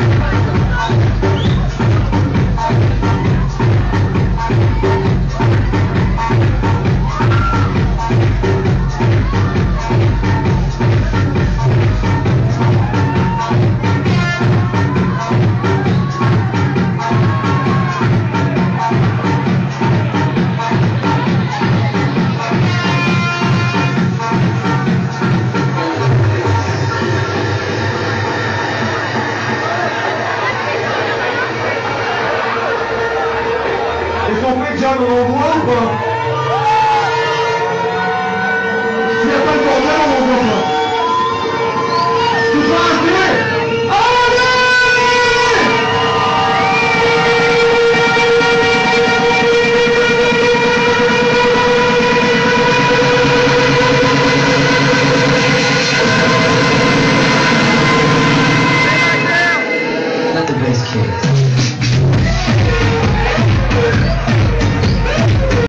Thank you. Ils sont